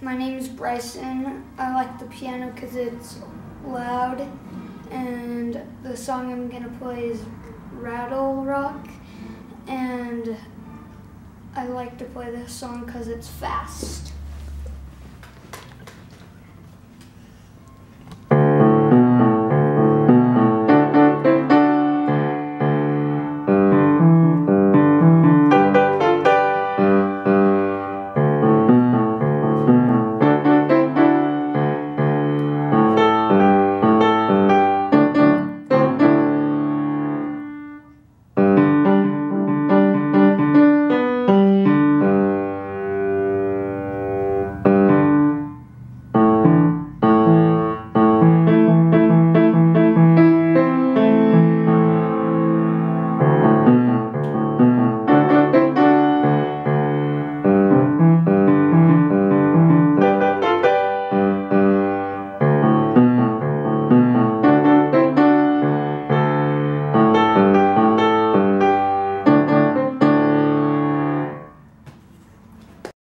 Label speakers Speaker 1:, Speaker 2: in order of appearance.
Speaker 1: My name is Bryson. I like the piano because it's loud, and the song I'm gonna play is Rattle Rock, and I like to play this song because it's fast.